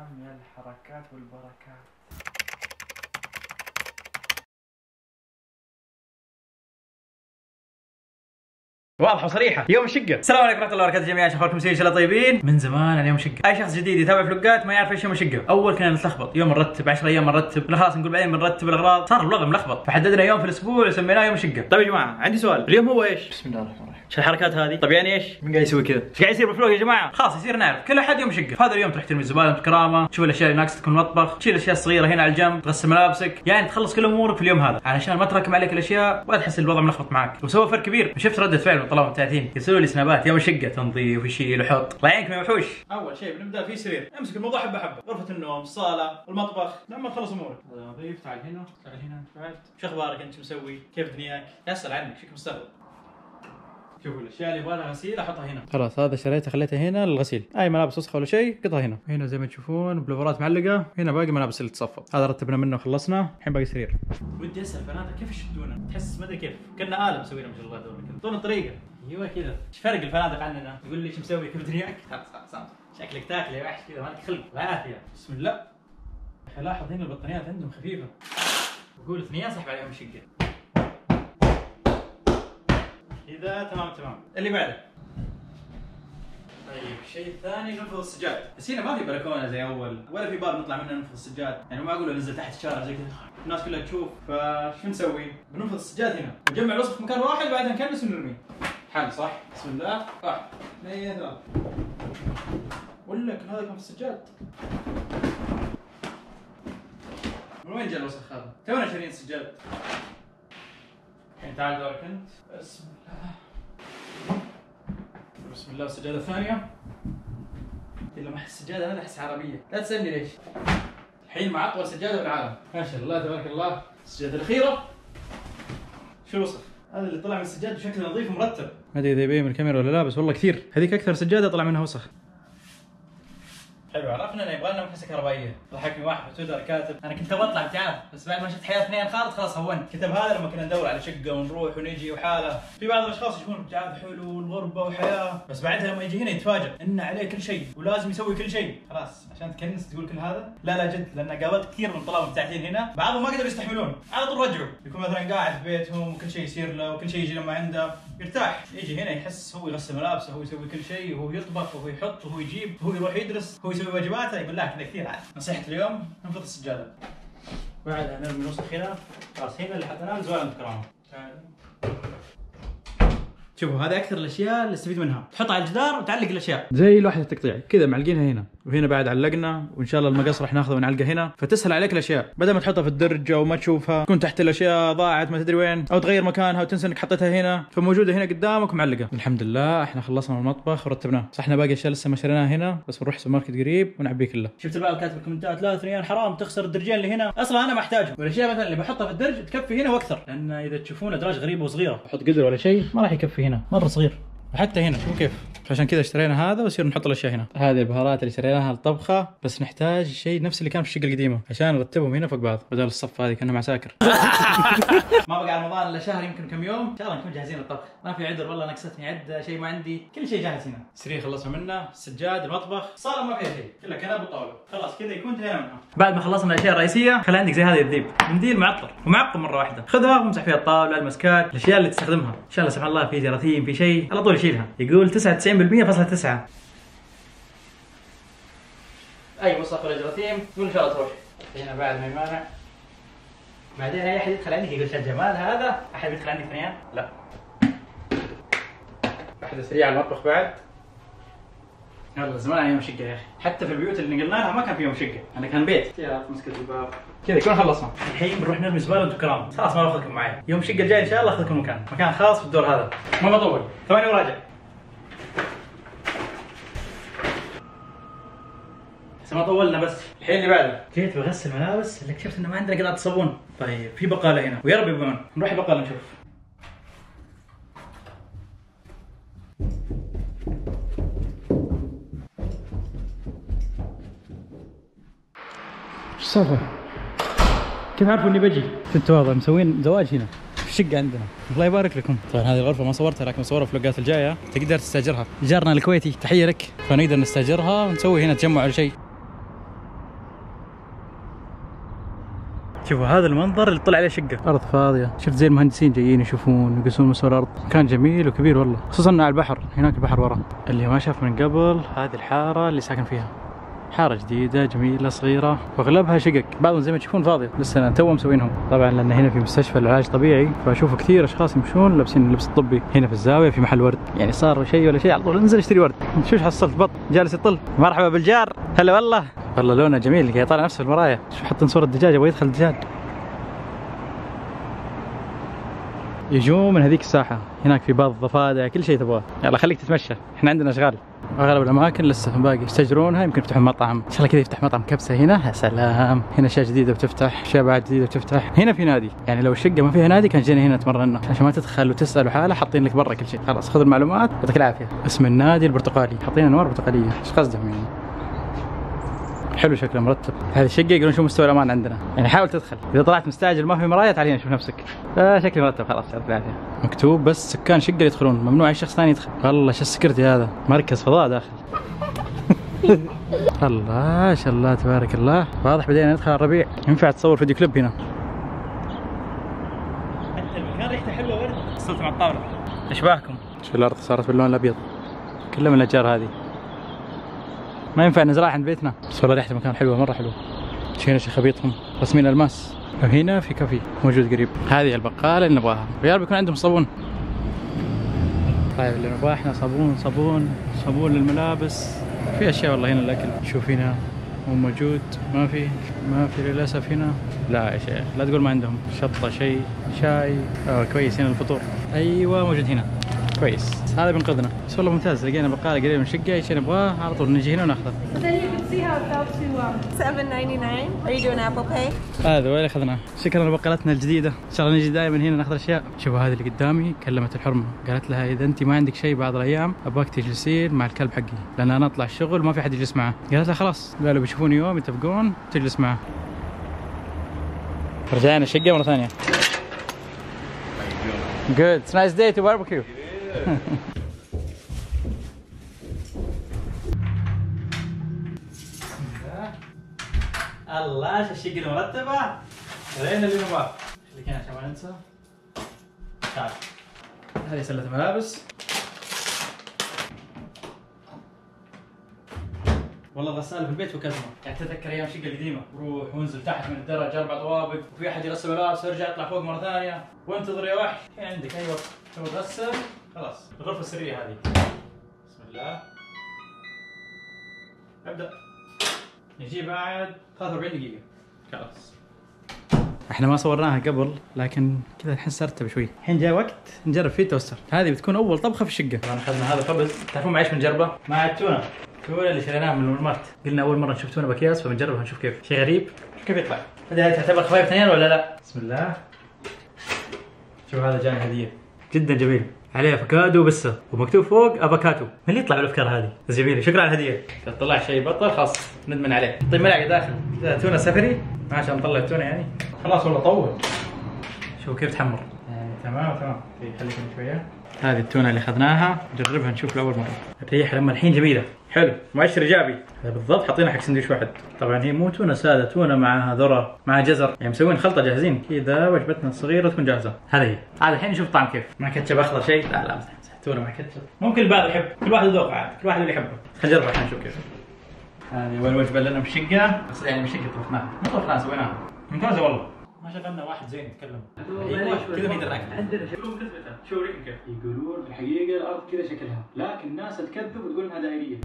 سلام يا الحركات والبركات. واضحة وصريحة. يوم الشقه السلام عليكم ورحمة الله وبركاته جميعا. شو أخباركم؟ سيدي إن شاء الله طيبين. من زمان اليوم الشقه أي شخص جديد يتابع فلوقات ما يعرف إيش يوم الشقة. أول كنا نتلخبط. يوم نرتب 10 أيام نرتب. خلاص نقول بعدين بنرتب الاغراض صار الوضع ملخبط. فحددنا يوم في الأسبوع وسميناه يوم الشقه طيب يا جماعة عندي سؤال. اليوم هو إيش؟ بسم الله الرحمن الرحيم. إيش الحركات هذه؟ طيب يعني إيش؟ مين قاعد يسوي كذا؟ إيش قاعد يصير بالفلوق يا جماعة؟ خلاص يصير نعرف كل أحد يوم شقة، هذا اليوم تروح ترمي الزباله بكرامه، تشوف الأشياء اللي ناقصة تكون مطبخ، تشيل الأشياء الصغيرة هنا على الجنب، تغسل ملابسك، يعني تخلص كل امورك في اليوم هذا، علشان ما تراكم عليك الأشياء ولا تحس الوضع ملخبط معك، وسوى فرق كبير، شفت ردة فعل من طلاب مبتعثين، يسووا لي سنابات يوم الشقة تنظيف ويشيل ويحط، الله يعينكم يا وحوش. أول شيء بنبدأ في سرير، امسك الموضوع حبة حبة، غرفة النوم، الصالة، المطبخ، لما تخلص أمورك. نظيف تعال هنا، تعال هنا، تعال. شو أخبارك أنت مسوي؟ كيف دنياك؟ أسأل عنك، شكلك مستغرب. شوفوا الأشياء اللي يبغى لها غسيل أحطها هنا. خلاص هذا شريته خليته هنا للغسيل. أي ملابس وسخة ولا شيء قطها هنا. هنا زي ما تشوفون بلوفرات معلقة. هنا باقي ملابس اللي تصفط هذا رتبنا منه وخلصنا. الحين باقي سرير. ودي أسأل فنادق كيف يشدونه؟ تحس ما أدري كيف. كنا آلة مسوينا مشغلات ولا كذا طول الطريقة. أيوه كذا. إيش فرق الفنادق عننا؟ يقول لي إيش مسوي كيف دنياك؟ خلاص خلاص شكلك تاكل يا وحش كذا مالك خلق. العافيه بسم الله. يا أخي لاحظ هنا البطانيات عندهم خفيفة. بقول اثنين سحب عليهم الشقه كذا تمام تمام. اللي بعده. طيب الشيء الثاني ننفض السجاد. بس هنا ما في بلكونة زي أول ولا في باب نطلع منه ننفض السجاد. يعني ما أقول انزل تحت الشارع زي كذا. الناس كلها تشوف فشو نسوي؟ بننفض السجاد هنا. نجمع الوسخ في مكان واحد بعدين نكنس ونرميه حل صح؟ بسم الله. واحد اثنين ثلاثة ولا كل هذا كان في السجاد. من وين جاء الوسخ هذا؟ تونا شارين السجاد. الحين تعال دورك أنت. بسم الله. بسم الله السجادة الثانية؟ إلا ما أحس السجادة هذا أحس عربية. لا تسألني ليش. الحين مع أطول سجادة في العالم. ما شاء الله تبارك الله. السجادة الأخيرة. شو الوصف؟ هذا اللي طلع من السجاد بشكل نظيف ومرتب. ما أدري إذا يبين من الكاميرا ولا لا بس والله كثير. هذيك أكثر سجادة طلع منها وسخ حلو عرفنا انه يبغى لنا مكنسه كهربائيه ضحكني واحد في تويتر كاتب أنا كنت أبغى أطلع ابتعاث بس بعد ما شفت حياة اثنين خالد خلاص هونت. كتب هذا لما كنا ندور على شقة ونروح ونجي وحالة. في بعض الأشخاص يشوفون ابتعاث حلو والغربة وحياة بس بعدها لما يجي هنا يتفاجئ إن عليه كل شيء ولازم يسوي كل شيء. خلاص عشان تكنس تقول كل هذا؟ لا لا جد لأن قابلت كثير من طلاب مبتعثين هنا. بعضهم ما قدروا يستحملون. على طول رجعوا. يكون مثلا قاعد في بيتهم وكل شيء يصير له وكل شيء يجي لما عنده. يرتاح. يجي هنا يحس هو يغسل ملابسه هو يسوي كل شيء وهو يطبخ وهو يحط وهو يجيب وهو يروح يدرس هو يسوي واجباته بالله كذا كثير عاد. نصيحة اليوم ننفض السجادة. بعدها نرمي الوسخ هنا خلاص هنا اللي حطيناه زوال الكرامة شوفوا هذا أكثر الأشياء اللي استفيد منها. تحطها على الجدار وتعلق الأشياء. زي لوحة التقطيع كذا معلقينها هنا. وهنا بعد علقنا وإن شاء الله المقص راح ناخذه ونعلقه هنا. فتسهل عليك الأشياء. بدل ما تحطها في الدرج أو ما تشوفها تكون تحت الأشياء ضاعت ما تدري وين أو تغير مكانها وتنسى إنك حطيتها هنا. فموجودة هنا قدامك ومعلقة. الحمد لله إحنا خلصنا من المطبخ ورتبناه. صح إحنا باقي أشياء لسه ما شريناها هنا بس بنروح سوبر ماركت قريب ونعبيه كله. شفت البعض كاتب ال comments؟ لا ريان حرام. تخسر الدرجين اللي هنا. أصلا أنا ما أحتاجهم. والأشياء مثلا اللي بحطها في الدرج تكفي هنا وأكثر. لأن إذا تشوفون أدراج غريبة وصغيرة. أحط قدر ولا شيء ما راح يكفي هنا. مرة صغير. وحتى هنا شوف كيف. عشان كذا اشترينا هذا ويصير نحط الأشياء هنا. هذه البهارات اللي شريناها للطبخه بس نحتاج شيء نفس اللي كان في الشقة القديمة عشان نرتبهم هنا فوق بعض. بدل الصف هذه كأنها معساكر. ما بقى رمضان إلا شهر يمكن كم يوم إن شاء الله نكون جاهزين للطبخ. ما في عذر والله نقصتني عده شيء ما عندي. كل شيء جاهز هنا. السرير خلصنا منه السجاد المطبخ. صار ما فيها شيء. كلها كنب وطاولة. خلاص كذا يكون انتهينا منها. بعد ما خلصنا الأشياء الرئيسية خلي عندك زي هذا الذيب. منديل معطر. ومعقم مرة واحدة. خذها وامسح فيها الطاولة المسكات الأشياء اللي تستخدمها. إن شاء الله سبحان الله في جراثيم في شيء. على طول يشيلها. يقول 99% فاصلة 9 أي وصف ولا جراثيم يقول إن شاء الله تروح. هنا بعد ما يمانع. بعدين أي أحد يدخل عندك؟ يقول شو الجمال هذا. أحد يدخل عندك ثنيان؟ لا. واحدة سريعة على المطبخ بعد؟ يلا زمان يوم شقة يا أخي. حتى في البيوت اللي نقلنا لها ما كان في يوم شقة. أنا كان بيت. يا مسكت الباب. كذا يكون خلصنا. الحين بنروح نرمي زبالة وأنتم كرام خلاص ما باخذكم معي. يوم الشقة الجاي إن شاء الله أخذكم مكان. مكان خاص في الدور هذا. ما بطول ثواني وراجع. بس ما طولنا بس. الحين اللي بعده. جيت بغسل ملابس اللي اكتشفت إنه ما عندنا قطعة صابون. طيب في بقالة هنا. ويا رب يبغون نروح البقالة نشوف. إيش السالفة؟ كيف عرفوا إني بجي؟ كنت واضح مسوين زواج هنا في الشقه عندنا. الله يبارك لكم. طبعا هذه الغرفة ما صورتها لكن بصورها في الفلوقات الجاية. تقدر تستاجرها. جارنا الكويتي تحية لك. فنقدر نستاجرها ونسوي هنا تجمع ولا شيء. شوفوا هذا المنظر اللي طلع عليه شقة. أرض فاضية. شفت زي المهندسين جايين يشوفون يقيسون مستوى الأرض. مكان جميل وكبير والله. خصوصا على البحر هناك البحر ورا. اللي ما شاف من قبل هذه الحارة اللي ساكن فيها. حارة جديدة جميلة صغيرة. وأغلبها شقق. بعضهم زي ما تشوفون فاضية. لسه تو مسوينهم. طبعا لأن هنا في مستشفى العلاج طبيعي فأشوف كثير أشخاص يمشون لابسين اللبس الطبي هنا في الزاوية في محل ورد. يعني صار شيء ولا شيء. على طول انزل اشتري ورد. شو حصلت بط. جالس يطل. مرحبا بالجار. هلا والله. والله لونه جميل. قاعد يطالع نفسه في المرايه شوف حاطين صورة دجاج يبغى يدخل دجاج يجون من هذيك الساحة. هناك في بعض الضفادع. كل شيء تبغاه. يلا خليك تتمشى. إحنا عندنا أشغال. أغلب الأماكن لسه باقي يستاجرونها يمكن يفتحون مطعم. إن شاء الله كذا يفتح مطعم كبسة هنا. يا سلام. هنا اشياء جديدة بتفتح أشياء بعد جديدة بتفتح. هنا في نادي. يعني لو الشقه ما فيها نادي كان جينا هنا تمرنا عشان ما تدخل وتسأل وحالة حاطين لك برا كل شيء. خلاص خذ المعلومات يعطيك العافية. اسم النادي البرتقالي. حاطين أنوار برتقالية. إيش قصدهم يعني؟ حلو شكله مرتب. هذه الشقه يقولون شو مستوى الأمان عندنا. يعني حاول تدخل. إذا طلعت مستعجل ما في مرايه تعال هنا شوف نفسك. آه شكلي مرتب خلاص يعطيك العافية. مكتوب بس سكان شقة يدخلون ممنوع أي شخص ثاني يدخل. والله شو السكرتي هذا؟ مركز فضاء داخل. الله ما شاء الله تبارك الله. واضح بدينا ندخل على الربيع. ينفع تصور فيديو كليب هنا؟ حتى المكان ريحته حلوة ورد صرت مع الطاولة. أشباهكم. شوف الأرض صارت باللون الأبيض؟ كلها من الأشجار هذه. ما ينفع نزرعها عند بيتنا. بس والله ريحة المكان حلوة مرة حلوة. هنا شيخ خبيطهم رسمين ألماس. وهنا في كافي موجود قريب. هذه البقالة اللي نبغاها. ويا رب يكون عندهم صابون. طيب اللي نبغاه إحنا صابون صابون صابون للملابس. في أشياء والله هنا الاكل شوف هنا مو موجود. ما في ما في للأسف هنا. لا يا شيخ لا تقول ما عندهم. شطة شيء شاي. آه كويس هنا الفطور. أيوه موجود هنا. كويس. هذا بينقذنا بس والله ممتاز. لقينا بقاله قريب من الشقه اي شيء نبغاه؟ على طول نجي هنا وناخذه. But then you can see how it fell to 7.99. Are you doing Apple Pay? هذا وين أخذناه؟ شكرا لبقالتنا الجديدة. ان شاء الله نجي دائما هنا ناخذ أشياء. شوفوا هذه اللي قدامي كلمت الحرمة. قالت لها إذا أنت ما عندك شيء بعض الأيام أبغاك تجلسين مع الكلب حقي. لأن أنا أطلع الشغل ما في أحد يجلس معه. قالت لها خلاص. قالوا بيشوفوني يوم يتفقون تجلس معه. رجعنا الشقه مرة ثانية. Good. It's a nice day to barbecue. الله الشقة المرتبة لين اللي نبغاه خليك هنا عشان ما ننسى تعال. هذه سلة الملابس. والله الغسالة في البيت وكزمة. يعني تتذكر أيام الشقة القديمة روح وانزل تحت من الدرج أربع طوابق وفي أحد يغسل ملابس ارجع اطلع فوق مرة ثانية. وانتظر يا وحش. الحين عندك اي وقت تبغى تغسل خلاص الغرفة السرية هذه. بسم الله. ابدأ. نجي بعد 43 دقيقة. خلاص. إحنا ما صورناها قبل لكن كذا الحين صارت بشوي. الحين جاء وقت. نجرب فيه توستر هذه بتكون أول طبخة في الشقة. طبعا أخذنا هذا خبز تعرفون مع إيش بنجربه مع التونه التونه اللي شريناها من المرمات قلنا أول مرة نشوف تونة بأكياس فبنجربها نشوف كيف. شيء غريب. شوف كيف يطلع. هذه تعتبر خفايف اثنين ولا لا؟ بسم الله. شوف هذا جاني هدية. جدا جميل. عليه أفوكادو وبسه ومكتوب فوق أفوكاتو. من اللي يطلع بالأفكار هذه؟ بس جميله شكرا على الهدية. إذا طلع شيء بطل خلاص ندمن عليه. طيب ملعقه داخل. كذا تونة سفري ما عشان نطلع التونه يعني. خلاص والله طول. شوف كيف تحمر. يعني تمام تمام. في خليك شوية. هذه التونة اللي أخذناها. نجربها نشوف لاول مرة. الريحه لما الحين جميلة. حلو. مؤشر ايجابي هذا بالضبط. حاطينها حق سندويش واحد. طبعا هي مو تونة سادة. تونة معها ذرة مع جزر. يعني مسوين خلطة جاهزين. كذا وجبتنا الصغيرة تكون جاهزة. هذه هي. هذا الحين نشوف الطعم كيف. مع كاتشب أخضر شيء. لا لا امزح تونة مع كاتشب. ممكن البعض يحب. كل واحد ذوق عاد. كل واحد اللي يحبه. خلينا نجرب الحين نشوف كيف. هذه أول وجبة لنا في الشقه بس يعني مش شقه طبخناها. مو طبخناها سويناها. ممتازة والله. ما شغلنا واحد زين يتكلم. كذا كذبتها شوف ريكم كيف يقولون في الحقيقة الأرض كذا شكلها لكن الناس تكذب وتقول إنها دائرية.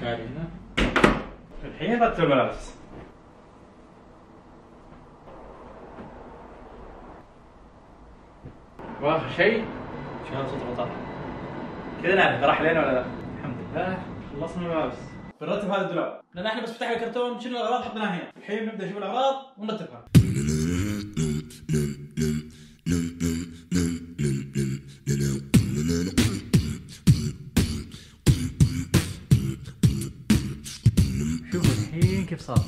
قاعد هنا. الحين رتب الملابس. واخر شيء؟ شغال صوت المطار كذا نعرف راح علينا ولا لا؟ الحمد لله خلصنا الملابس. بنرتب هذا الدولاب. لأن إحنا بس فتحنا الكرتون شلنا الأغراض حطيناها هنا. الحين نبدأ نشوف الأغراض ونرتبها. شوفوا الحين كيف صار.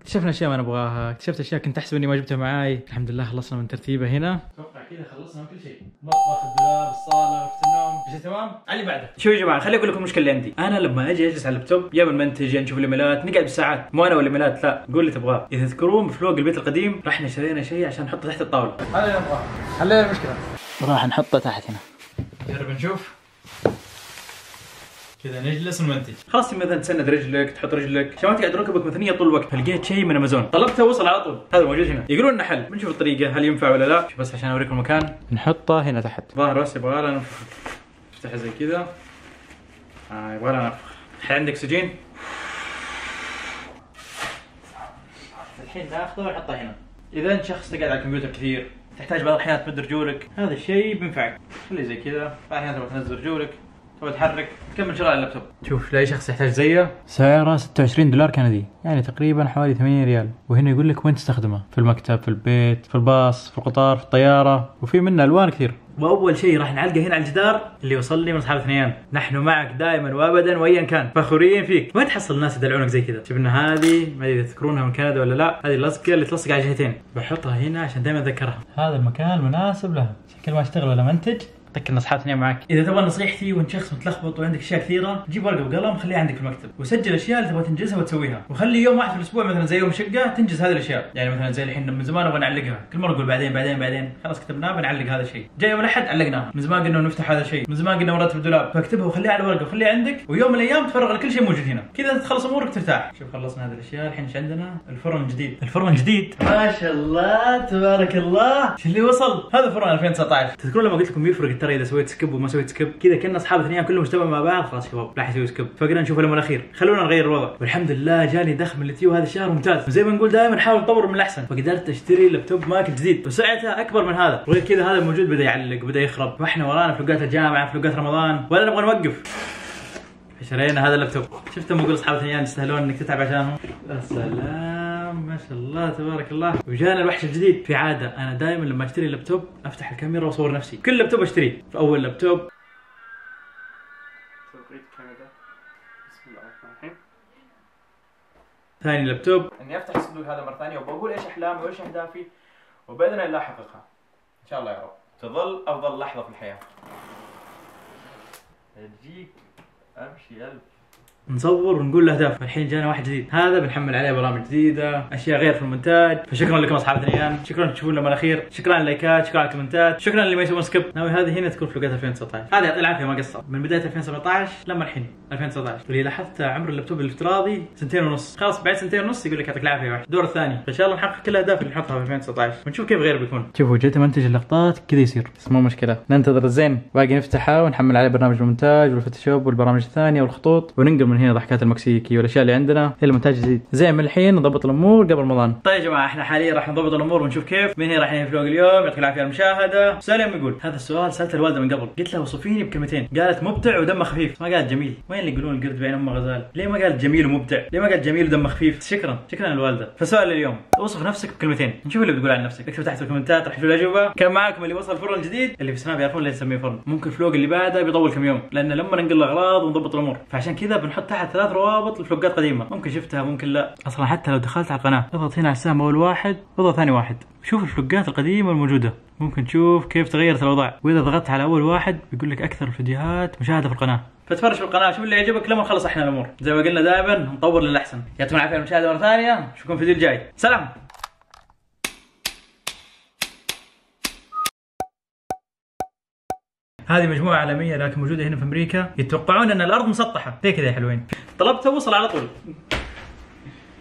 اكتشفنا أشياء ما نبغاها اكتشفت أشياء كنت أحسب إني ما جبتها معاي. الحمد لله خلصنا من ترتيبه هنا. أتوقع كذا خلصنا من كل شيء. المطبخ الدولاب الصالة غرفه النوم. شيء تمام؟ اللي بعده. شوفوا يا جماعة خليني أقول لكم المشكلة اللي عندي. أنا لما أجي أجلس على اللابتوب يا المنتج يا نشوف الإيميلات نقعد بالساعات مو أنا والايميلات لا. قول اللي تبغاه. إذا تذكرون بفلوق البيت القديم رحنا شرينا شيء عشان نحطه تحت الطاولة. هذا اللي نبغاه حلينا المشكلة. راح نحطه تحت هنا. جرب نشوف كذا نجلس ونمنتج. خلاص مثلا تسند رجلك تحط رجلك. عشان ما تقعد ركبك مثنيه طول الوقت. فلقيت شيء من أمازون؟ طلبته وصل على طول. هذا موجود هنا. يقولون إنه حل. بنشوف الطريقة هل ينفع ولا لا. بس عشان أوريكم المكان. نحطه هنا تحت. ظاهر بس يبغى لنا نفتحها زي كذا. آه يبغى لنا نفخ. الحين عندك أكسجين؟ الحين ناخذه ونحطه هنا. إذا انت شخص تقعد على الكمبيوتر كثير تحتاج بعض الأحيان تمد رجولك هذا الشيء بينفعك. خليه زي كذا. بعض الاحيان تبغى تنزل رجولك تبغى تحرك تكمل على اللابتوب. شوف لأي شخص يحتاج زيه سعره 26 دولار كندي. يعني تقريبا حوالي 80 ريال. وهنا يقول لك وين تستخدمه؟ في المكتب في البيت في الباص في القطار في الطيارة. وفي منه ألوان كثير. وأول شيء راح نعلقه هنا على الجدار اللي وصل لي من أصحاب اثنيان نحن معك دائما وابدا وايا كان. فخورين فيك. ما تحصل الناس يدلعونك زي كذا. شفنا هذه ما أدري تذكرونها من كندا ولا لا. هذه اللصقه اللي تلصق على جهتين. بحطها هنا عشان دائما اتذكرها هذا المكان مناسب لها. شكل ما أشتغل ولا منتج. اعطيك النصيحات اثنين معك. إذا تبغى نصيحتي وأنت شخص متلخبط وعندك أشياء كثيرة جيب ورقة وقلم خليها عندك في المكتب. وسجل الاشياء اللي تبغى تنجزها وتسويها. وخلي يوم واحد في الأسبوع مثلا زي يوم شقة تنجز هذه الأشياء. يعني مثلا زي الحين من زمان نبغى نعلقها. كل مرة نقول بعدين بعدين بعدين. خلاص كتبناه بنعلق هذا الشيء. جاي يوم الأحد علقناه من زمان قلنا نفتح هذا الشيء. من زمان قلنا نرتب الدولاب. فاكتبها وخليها على ورقه وخليها عندك. ويوم من الأيام تفرغ لكل شيء موجود هنا. كذا تخلص أمورك ترتاح. شوف خلصنا هذه الأشياء. الحين إيش عندنا؟ الفرن الجديد الفرن الجديد ما شاء الله تبارك الله. اللي وصل؟ هذا فرن 2019 تذكرون لما قلت لكم يفرق ترى إذا سويت skip وما سويت skip كذا كنا أصحاب اثنين كلهم اجتمعوا مع بعض خلاص شباب راح يسوي skip فقلنا نشوف اليوم الاخير خلونا نغير الوضع. والحمد لله جاني دخل من التيو هذا الشهر ممتاز. وزي ما نقول دائما نحاول نطور من الأحسن. فقدرت أشتري لابتوب ماك جديد. وسعته أكبر من هذا. وغير كذا هذا الموجود بدأ يعلق بدأ يخرب. وإحنا ورانا فلوقات الجامعة فلوقات رمضان. ولا نبغى نوقف. شرينا هذا اللابتوب شفت لما أقول أصحاب اثنين يستاهلون إنك تتعب عشانهم؟ يا سلام ما شاء الله تبارك الله. وجانا الوحش الجديد في عادة. أنا دائما لما أشتري لابتوب أفتح الكاميرا وأصور نفسي. كل لابتوب اشتريه في أول لابتوب. توقيت كندا. بسم الله الرحمن الرحيم. ثاني لابتوب. إني أفتح الصندوق هذا مرة ثانية وبقول إيش أحلامي وإيش أهدافي. وبإذن الله أحققها. إن شاء الله يا رب. تظل أفضل لحظة في الحياة. تجيك ابشي ألف. نصور ونقول الاهداف الحين جانا واحد جديد. هذا بنحمل عليه برامج جديدة أشياء غير في المونتاج. فشكرا لكم أصحاب اثنيان شكرا تشوفون لما الأخير. شكرا على ال likes شكرا على ال comments. شكرا اللي ما يسوون skip. ناوي هذه هنا تكون فلوقات 2019 هذه يعطي العافية ما قصر. من بداية 2017 لما الحين 2019 واللي لاحظت عمر اللابتوب الافتراضي سنتين ونص. خلاص بعد سنتين ونص يقول لك يعطيك العافية واحد الدور الثاني. فان شاء الله نحقق كل الاهداف اللي نحطها في 2019 ونشوف كيف غير بيكون. شوفوا جيت منتج اللقطات كذا يصير. بس مو مشكلة. ننتظر الزين باقي نفتحها ونحمل عليه برنامج المونتاج والفوتوشوب والبرامج الثانية والخطوط وننقل من هنا ضحكات المكسيكي والأشياء اللي عندنا. إلى المونتاج الجديد. زين من الحين نضبط الأمور قبل رمضان. طيب يا جماعة إحنا حاليا راح نضبط الأمور ونشوف كيف. من هنا راح ننهي فلوق اليوم يعطيك العافية على المشاهدة. سالم يقول هذا السؤال سألته الوالدة من قبل. قلت لها وصفيني بكلمتين. قالت مبدع ودمه خفيف. ما قالت جميل. وين اللي يقولون القرد بعين أمه غزال؟ ليه ما قالت جميل ومبدع؟ ليه ما قالت جميل ودمه خفيف؟ شكرا. شكرا الوالدة. فسؤال اليوم. اوصف نفسك بكلمتين. نشوف اللي بتقول عن نفسك. اكتب تحت في ال comments راح تشوف الأجوبة. كان معاكم اللي وصل الفرن الجديد. اللي في سناب يعرفون ليش نسميه فرن. ممكن الفلوق اللي بعده بيطول كم يوم. لأن لما ننقل الأغراض ونضبط الأمور. فعشان كذا بنحط تحت ثلاث روابط لفلوقات قديمة. ممكن شفتها ممكن لا. أصلا حتى لو دخلت على القناة. اضغط هنا على السهم أول واحد واضغط ثاني واحد. شوف الفلوقات القديمة الموجودة. ممكن تشوف كيف تغيرت الأوضاع. وإذا ضغطت على أول واحد بيقول لك أكثر الفيديوهات مشاهدة في القناة. فتفرج في القناة شوف اللي يعجبك لما نخلص إحنا الأمور. زي ما قلنا دائما نطور للأحسن. يعطيكم العافية المشاهدة مرة ثانية. نشوفكم في الفيديو الجاي. سلام! هذه مجموعة عالمية لكن موجودة هنا في أمريكا يتوقعون أن الأرض مسطحة. زي كذا يا حلوين؟ طلبتها وصل على طول.